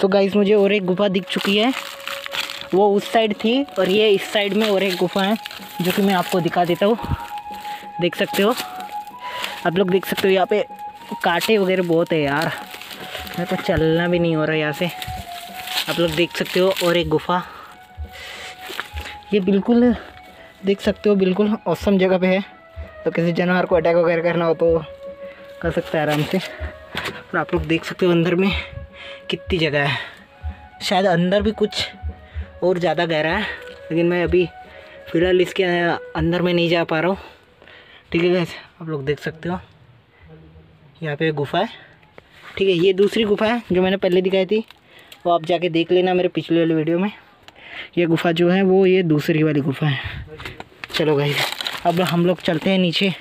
So guys मुझे और एक गुफा दिख चुकी है। वो उस साइड थी और ये इस साइड में और एक गुफा है, जो कि मैं आपको दिखा देता हूँ। देख सकते हो? आप लोग देख सकते हो, यहाँ पे कांटे वगैरह बहुत है यार। मेरे को चलना भी नहीं हो रहा यहाँ से। आप लोग देख सकते हो, और एक गुफा। ये बिल्कुल, देख सकते हो, बिल्कुल औसम जगह पे है। तो किसी जानवर को अटैक वगैरह करना हो तो कर सकता है आराम से। और आप लोग देख सकते हो अंदर में। कितनी जगह है। शायद अंदर भी कुछ और ज़्यादा गहरा है, लेकिन मैं अभी फ़िलहाल इसके अंदर में नहीं जा पा रहा हूँ। ठीक है गैस आप लोग देख सकते हो। यहाँ पे गुफा है। ठीक है, ये दूसरी गुफा है जो मैंने पहले दिखाई थी। वो आप जाके देख लेना मेरे पिछले वाले वीडियो में। ये गुफा जो है, वो ये दूसरी वाली गुफा है। चलो भाई अब हम लोग चलते हैं नीचे।